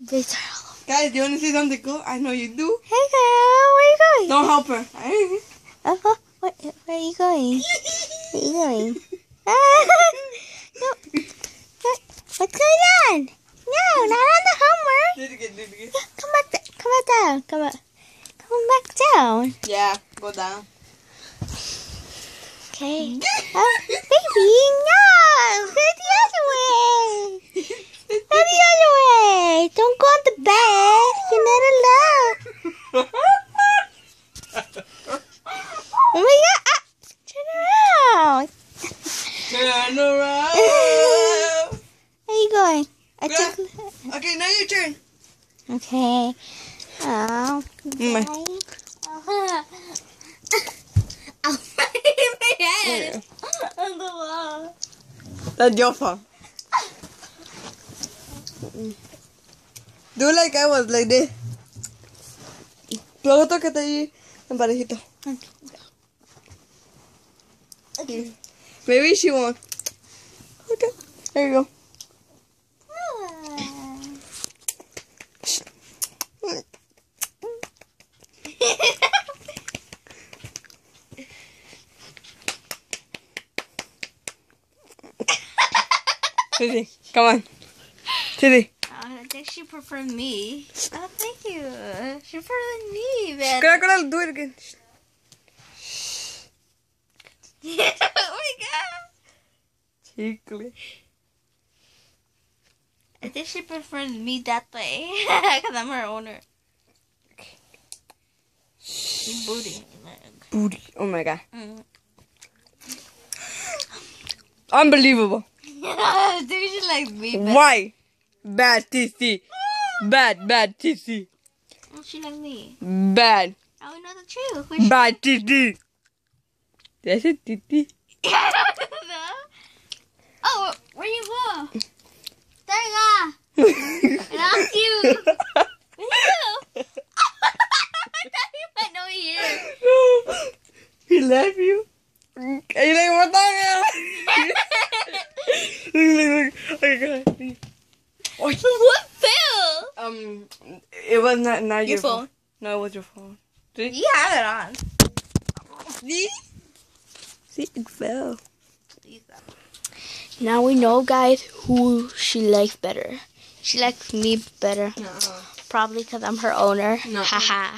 These are all. Guys, do you want to see something cool? I know you do. Hey girl, where you going? Don't help her. Oh, oh, where, where are you going? Where are you going? No. What's going on? No, not on the homework. Do it again, do it again. Come back, come back down. Come back, come back down. Yeah, go down. Okay. Oh, baby, no. Go the other way. Go the other way. Don't go on the bed. You're not allowed. Oh my god. Ah, turn around. Turn around. Where are you going? I Yeah. took. okay, now your turn. Okay. Oh. Mm. My- bye. I'll hit my head on the wall. That's your fault. Do like I was like this. Luego tócate ahí en parejito. Okay. Maybe she won't. Okay, there you go. Sissy, come on. Sissy. I think she preferred me. Oh, thank you. She preferred me, man. Girl, girl, do it again. Shh. Oh my god. Chicle. I think she preferred me that way. Because I'm her owner. She booty. Booty. Oh my god. Mm. Unbelievable. She likes me. Why? Bad TC. Bad, bad. Oh, she likes me. Bad. I we know the truth. Which Bad TC. That's it, TC. I don't know. Oh, where you go? There you go. That's you. Ew. I thought you might know here. he left you. Are you like, what the hell? Look, look, look. Okay, go ahead. Oh, what fell? um, it was not, not your, Your phone. No, it was your phone. See? You have it on. See? See, it fell. Now we know, guys, who she likes better. She likes me better. No. Probably because I'm her owner. No. Haha.